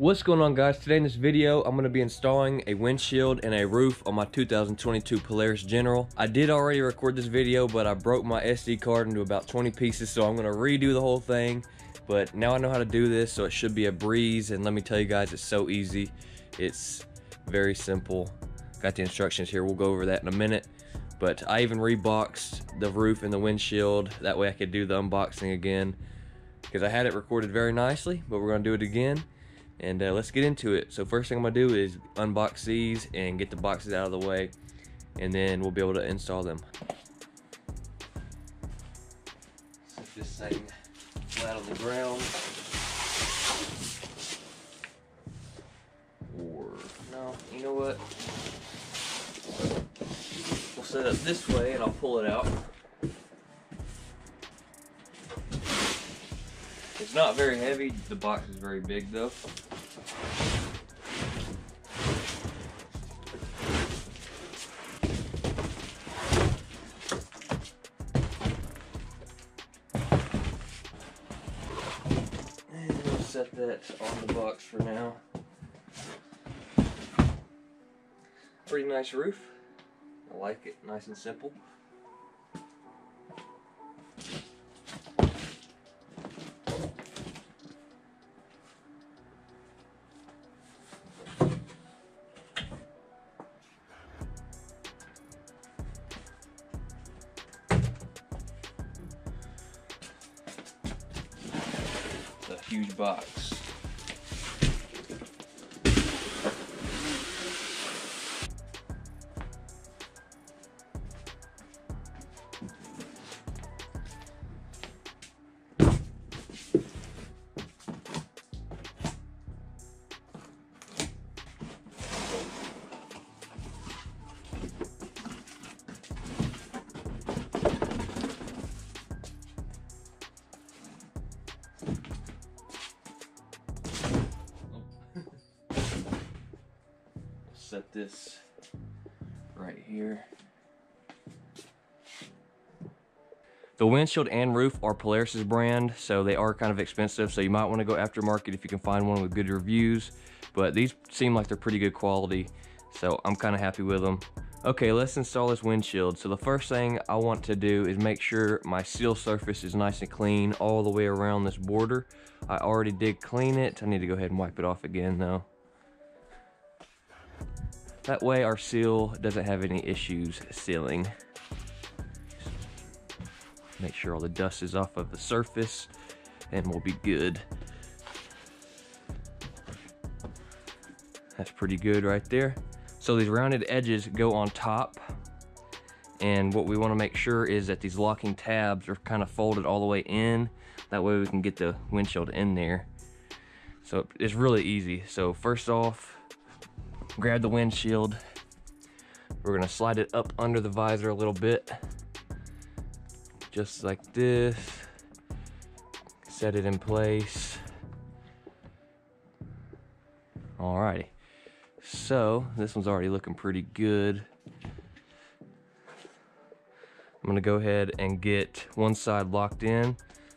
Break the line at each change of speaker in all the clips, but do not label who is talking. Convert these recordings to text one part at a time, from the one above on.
What's going on guys? Today in this video, I'm going to be installing a windshield and a roof on my 2022 Polaris General. I did already record this video, but I broke my SD card into about 20 pieces, so I'm going to redo the whole thing. But now I know how to do this, so it should be a breeze. And let me tell you guys, it's so easy. It's very simple. Got the instructions here. We'll go over that in a minute. But I even reboxed the roof and the windshield. That way I could do the unboxing again. Because I had it recorded very nicely, but we're going to do it again and uh, let's get into it. So first thing I'm gonna do is unbox these and get the boxes out of the way and then we'll be able to install them. Set this thing flat on the ground. Or, no, you know what? We'll set it this way and I'll pull it out. It's not very heavy, the box is very big though. Set that on the box for now. Pretty nice roof. I like it, nice and simple. Huge box. Set this right here. The windshield and roof are Polaris's brand, so they are kind of expensive, so you might want to go aftermarket if you can find one with good reviews, but these seem like they're pretty good quality, so I'm kind of happy with them. Okay, let's install this windshield. So the first thing I want to do is make sure my seal surface is nice and clean all the way around this border. I already did clean it. I need to go ahead and wipe it off again though. That way our seal doesn't have any issues sealing. Make sure all the dust is off of the surface and we'll be good. That's pretty good right there. So these rounded edges go on top and what we want to make sure is that these locking tabs are kind of folded all the way in. That way we can get the windshield in there. So it's really easy. So first off, grab the windshield. We're gonna slide it up under the visor a little bit. Just like this. Set it in place. Alrighty. So, this one's already looking pretty good. I'm gonna go ahead and get one side locked in.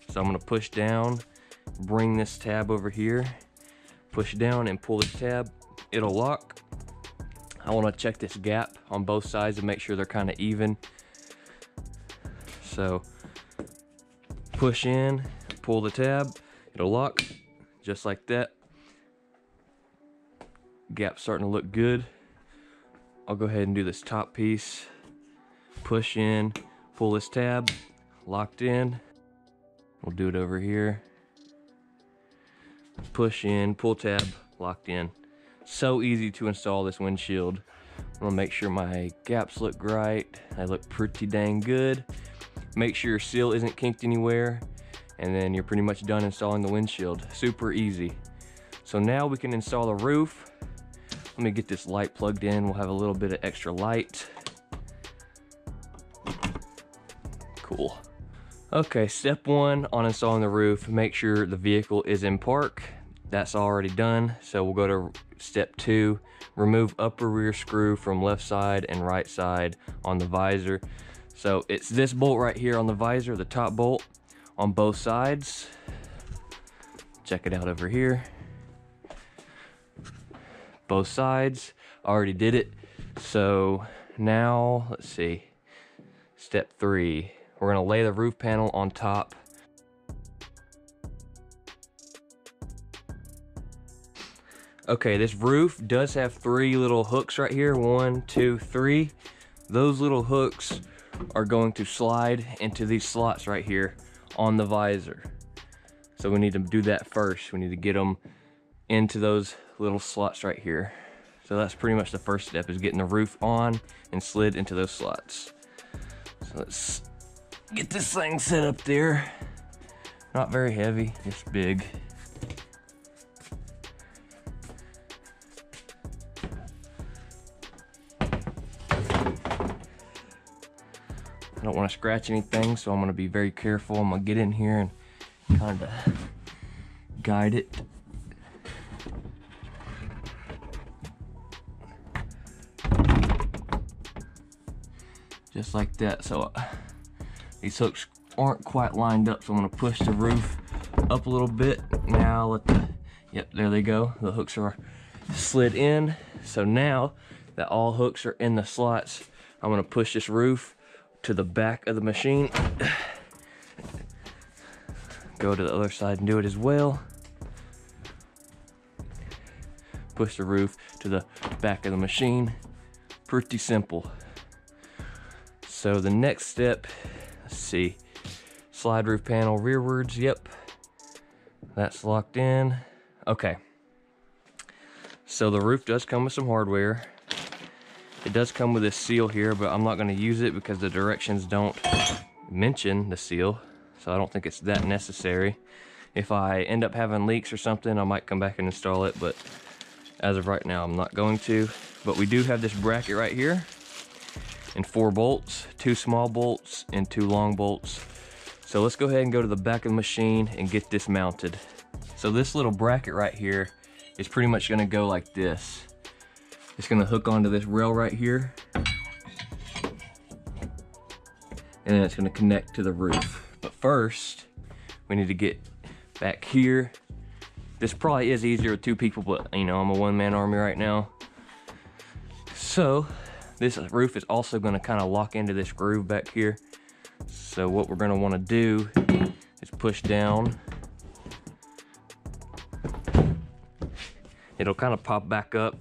So I'm gonna push down, bring this tab over here, push down and pull this tab. It'll lock I want to check this gap on both sides and make sure they're kind of even. So push in, pull the tab, it'll lock just like that. Gap's starting to look good. I'll go ahead and do this top piece. Push in, pull this tab, locked in. We'll do it over here. Push in, pull tab, locked in. So easy to install this windshield. I'm gonna make sure my gaps look right. They look pretty dang good. Make sure your seal isn't kinked anywhere. And then you're pretty much done installing the windshield. Super easy. So now we can install the roof. Let me get this light plugged in. We'll have a little bit of extra light. Cool. Okay, step one on installing the roof, make sure the vehicle is in park. That's already done. So we'll go to step two, remove upper rear screw from left side and right side on the visor. So it's this bolt right here on the visor, the top bolt on both sides. Check it out over here. both sides. Already did it. So now, let's see, step three. We're gonna lay the roof panel on top. Okay, this roof does have three little hooks right here. One, two, three. Those little hooks are going to slide into these slots right here on the visor. So we need to do that first. We need to get them into those little slots right here. So that's pretty much the first step is getting the roof on and slid into those slots. So let's get this thing set up there. Not very heavy, just big. I don't want to scratch anything, so I'm going to be very careful. I'm going to get in here and kind of guide it. Just like that. So uh, these hooks aren't quite lined up, so I'm going to push the roof up a little bit. Now let the, yep, there they go. The hooks are slid in. So now that all hooks are in the slots, I'm going to push this roof to the back of the machine. Go to the other side and do it as well. Push the roof to the back of the machine. Pretty simple. So the next step, let's see, slide roof panel rearwards, yep. That's locked in. Okay. So the roof does come with some hardware. It does come with this seal here, but I'm not going to use it because the directions don't mention the seal. So I don't think it's that necessary. If I end up having leaks or something, I might come back and install it, but as of right now, I'm not going to. But we do have this bracket right here and four bolts, two small bolts and two long bolts. So let's go ahead and go to the back of the machine and get this mounted. So this little bracket right here is pretty much gonna go like this. It's gonna hook onto this rail right here. And then it's gonna connect to the roof. But first, we need to get back here. This probably is easier with two people, but you know, I'm a one-man army right now. So, this roof is also gonna kind of lock into this groove back here. So what we're gonna wanna do is push down. It'll kind of pop back up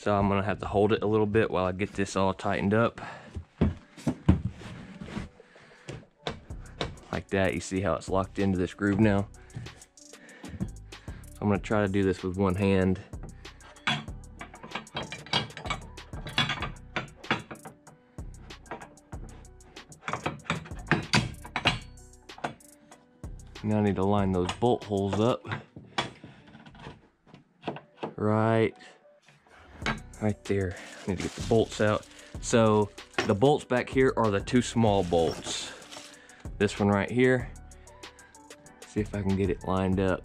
so I'm gonna have to hold it a little bit while I get this all tightened up. Like that, you see how it's locked into this groove now? I'm gonna try to do this with one hand. Now I need to line those bolt holes up. Right right there. I need to get the bolts out. So the bolts back here are the two small bolts. This one right here. See if I can get it lined up.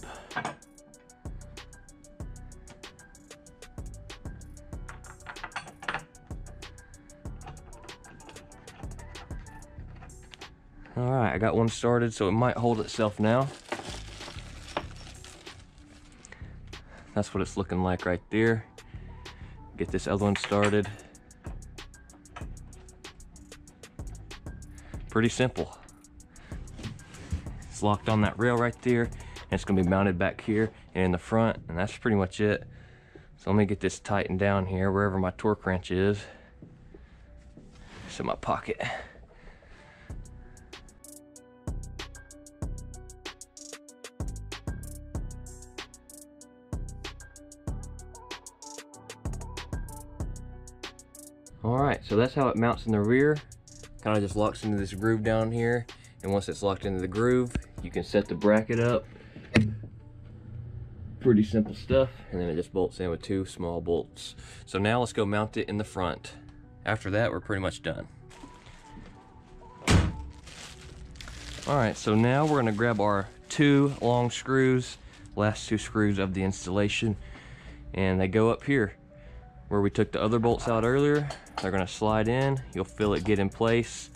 All right, I got one started, so it might hold itself now. That's what it's looking like right there get this other one started. Pretty simple. It's locked on that rail right there and it's gonna be mounted back here and in the front and that's pretty much it. So let me get this tightened down here wherever my torque wrench is. It's in my pocket. All right, so that's how it mounts in the rear. Kind of just locks into this groove down here. And once it's locked into the groove, you can set the bracket up. Pretty simple stuff. And then it just bolts in with two small bolts. So now let's go mount it in the front. After that, we're pretty much done. All right, so now we're gonna grab our two long screws, last two screws of the installation, and they go up here where we took the other bolts out earlier. They're gonna slide in. You'll feel it get in place.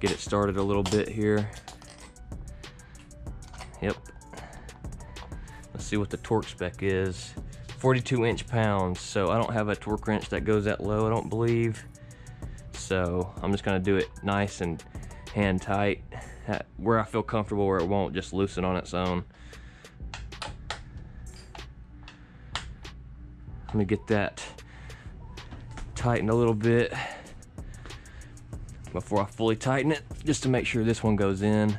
Get it started a little bit here. Yep. Let's see what the torque spec is 42 inch pounds. So I don't have a torque wrench that goes that low, I don't believe. So I'm just gonna do it nice and hand tight where I feel comfortable where it won't just loosen on its own. Let me get that tightened a little bit before I fully tighten it, just to make sure this one goes in.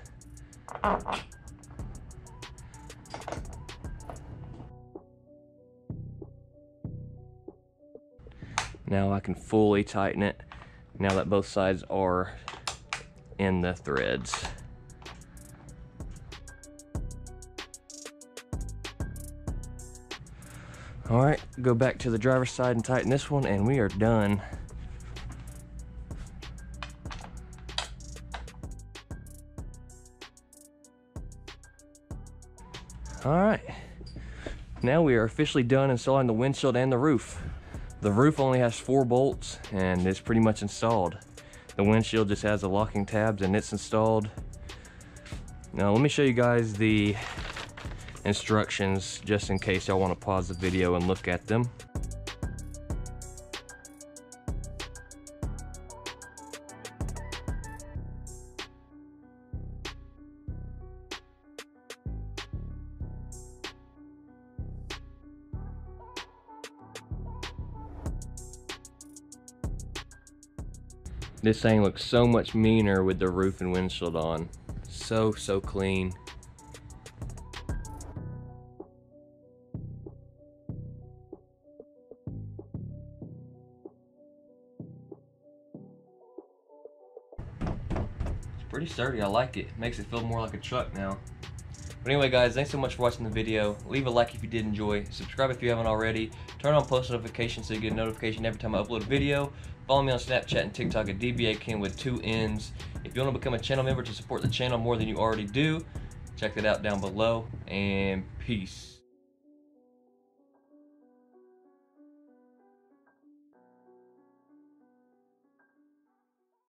Now I can fully tighten it now that both sides are in the threads. All right, go back to the driver's side and tighten this one and we are done. All right, now we are officially done installing the windshield and the roof. The roof only has four bolts and it's pretty much installed. The windshield just has the locking tabs and it's installed. Now let me show you guys the instructions just in case y'all want to pause the video and look at them. This thing looks so much meaner with the roof and windshield on. So, so clean. Sturdy, I like it. Makes it feel more like a truck now. But anyway guys, thanks so much for watching the video. Leave a like if you did enjoy. Subscribe if you haven't already. Turn on post notifications so you get a notification every time I upload a video. Follow me on Snapchat and TikTok at DBAKen with two N's. If you want to become a channel member to support the channel more than you already do, check that out down below. And peace.